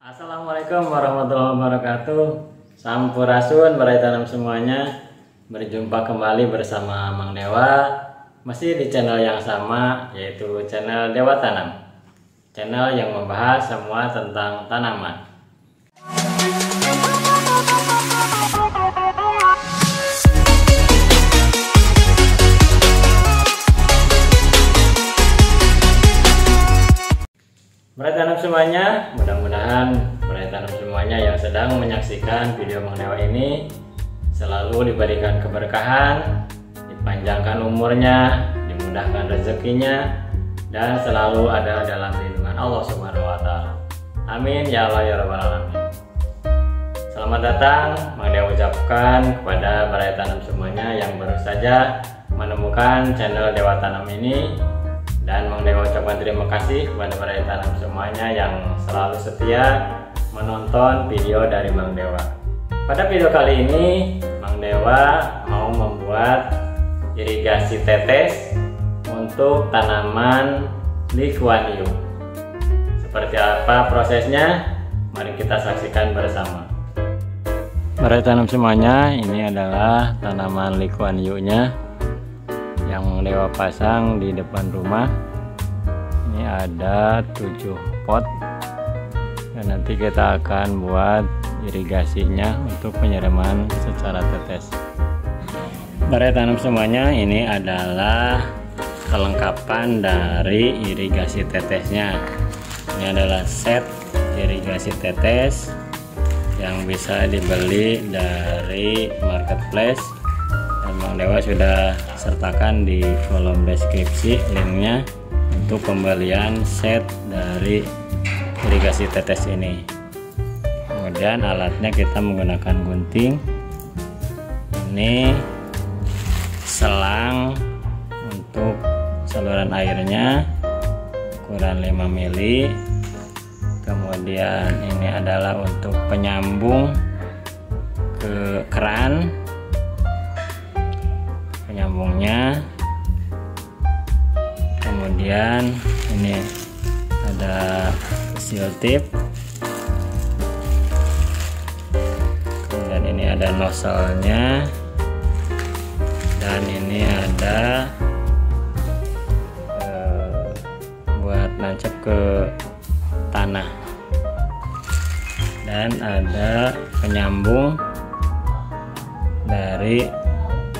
Assalamualaikum warahmatullahi wabarakatuh. Sampurasun berai tanam semuanya. Berjumpa kembali bersama Mang Dewa Masih di channel yang sama yaitu channel Dewa Tanam. Channel yang membahas semua tentang tanaman. Berai tanam semuanya, tanam semuanya yang sedang menyaksikan video Mang Dewa ini selalu diberikan keberkahan, dipanjangkan umurnya, dimudahkan rezekinya, dan selalu ada dalam lindungan Allah Subhanahu wa taala. Amin ya Allah ya rabbal alamin. Selamat datang Mang ucapkan kepada berai tanam semuanya yang baru saja menemukan channel Dewa Tanam ini dan Mang ucapkan terima kasih kepada para tanam semuanya yang selalu setia menonton video dari Mang Dewa. Pada video kali ini, Mang Dewa mau membuat irigasi tetes untuk tanaman likuanium. Seperti apa prosesnya? Mari kita saksikan bersama. Para tanam semuanya, ini adalah tanaman likuaniumnya yang Dewa pasang di depan rumah ini ada 7 pot. Dan nanti kita akan buat irigasinya untuk penyiraman secara tetes. Bare tanam semuanya. Ini adalah kelengkapan dari irigasi tetesnya. Ini adalah set irigasi tetes yang bisa dibeli dari marketplace. Dan Bang Dewa sudah sertakan di kolom deskripsi linknya untuk pembelian set dari irigasi tetes ini. Kemudian alatnya kita menggunakan gunting. Ini selang untuk saluran airnya ukuran 5 mili. Kemudian ini adalah untuk penyambung ke keran. Penyambungnya kemudian ini ada seal tip. Kemudian ini ada nozzle-nya dan ini ada eh, buat nancap ke tanah. Dan ada penyambung dari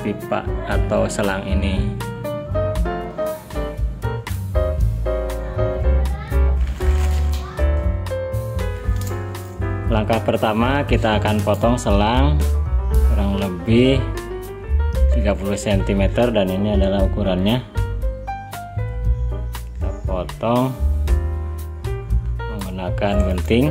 pipa atau selang ini langkah pertama kita akan potong selang kurang lebih 30 cm dan ini adalah ukurannya. Kita potong menggunakan gunting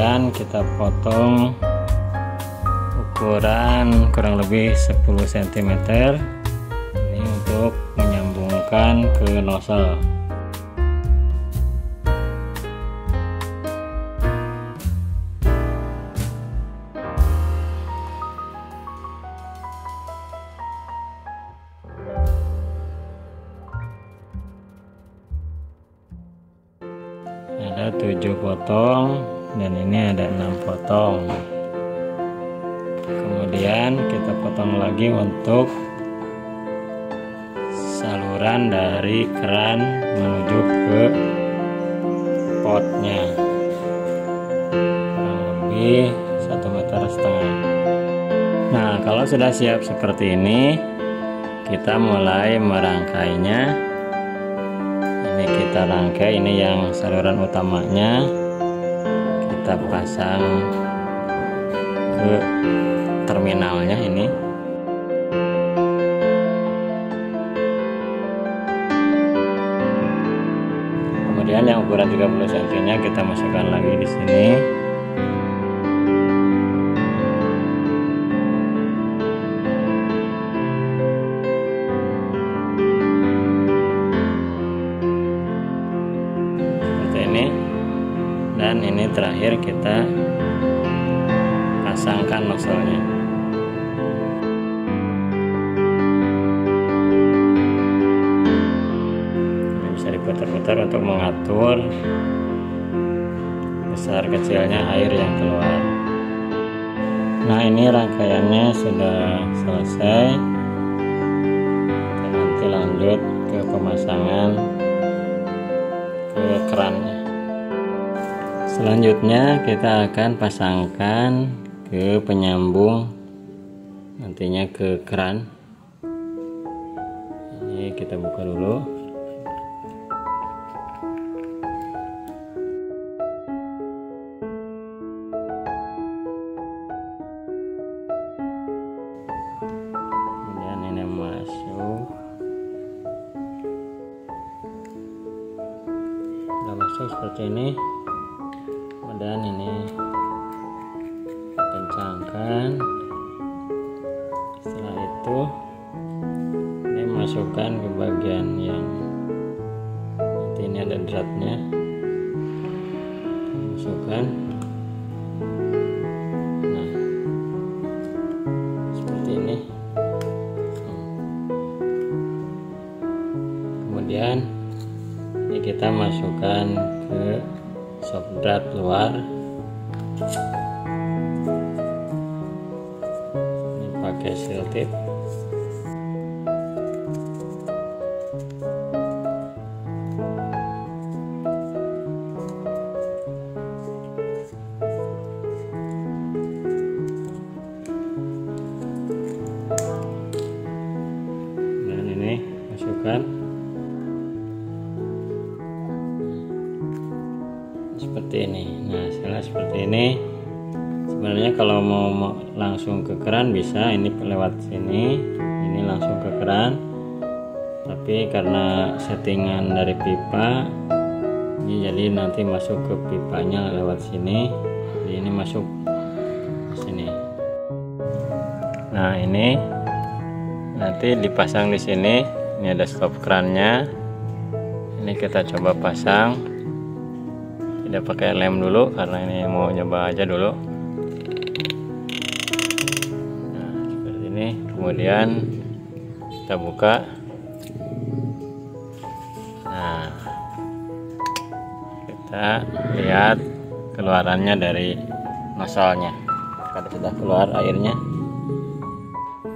kemudian kita potong ukuran kurang lebih 10 cm ini untuk menyambungkan ke nozzle. Ada 7 potong dan ini ada enam potong. Kemudian kita potong lagi untuk saluran dari keran menuju ke potnya. Kurang lebih satu meter setengah. Nah kalau sudah siap seperti ini kita mulai merangkainya. Ini kita rangkai ini yang saluran utamanya kita pasang ke terminalnya ini. Kemudian yang ukuran 30 cm nya kita masukkan lagi di sini terakhir kita pasangkan nozzle-nya bisa diputar-putar untuk mengatur besar kecilnya air yang keluar. Nah ini rangkaiannya sudah selesai. Dan nanti lanjut ke pemasangan ke kerannya selanjutnya kita akan pasangkan ke penyambung nantinya ke keran. Ini kita buka dulu. Masuk seperti ini kemudian ini kencangkan. Setelah itu ini masukkan ke bagian yang nanti ini ada dratnya. Masukkan. Nah seperti ini. Kemudian ini kita masukkan ke subdrat luar ini pakai seal dan ini masukkan langsung ke keran bisa. Ini lewat sini ini langsung ke keran. Tapi karena settingan dari pipa ini jadi nanti masuk ke pipanya lewat sini. Jadi ini masuk sini. Nah ini nanti dipasang di sini. Ini ada stop kerannya. Ini kita coba pasang. Tidak pakai lem dulu karena ini mau nyoba aja dulu kemudian kita buka. Nah kita lihat keluarannya dari nozzle-nya sudah keluar airnya.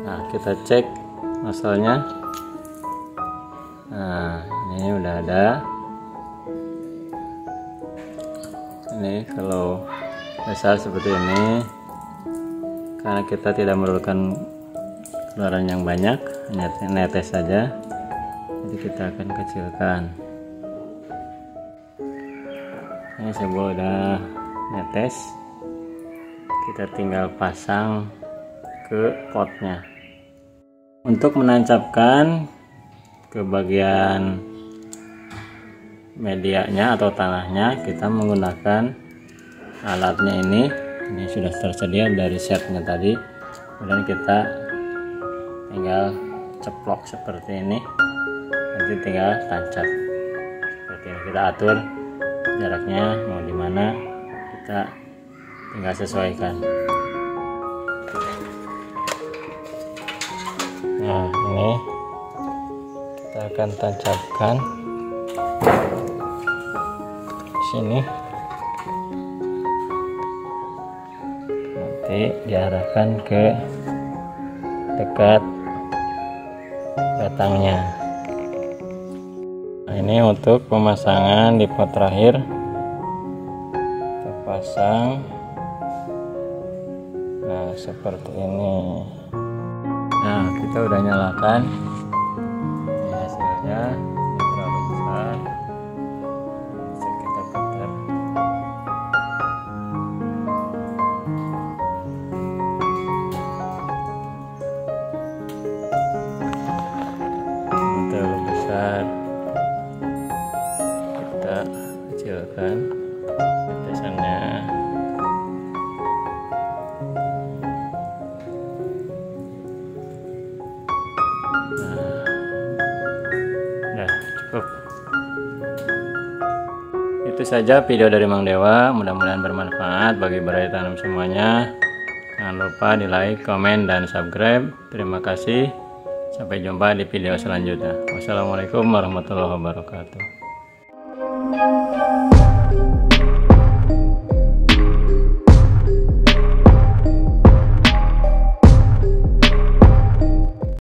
Nah kita cek nozzle-nya nah ini udah ada. Ini kalau besar seperti ini karena kita tidak memerlukan keluaran yang banyak netes saja. Jadi kita akan kecilkan. Ini sebuah udah netes. Kita tinggal pasang ke potnya. Untuk menancapkan ke bagian medianya atau tanahnya kita menggunakan alatnya ini. Ini sudah tersedia dari setnya tadi. Kemudian kita tinggal ceplok seperti ini. Nanti tinggal tancap. Seperti ini kita atur jaraknya mau di mana kita tinggal sesuaikan. Nah ini kita akan tancapkan sini. Nanti diarahkan ke dekat batangnya nah, ini untuk pemasangan di pot terakhir. Kita pasang. Nah seperti ini. Nah kita udah nyalakan kecilkan tetesannya nah. Itu itu saja video dari Mang Dewa. Mudah-mudahan bermanfaat bagi berai tanam semuanya. Jangan lupa di like komen dan subscribe. Terima kasih. Sampai jumpa di video selanjutnya. Wassalamualaikum warahmatullahi wabarakatuh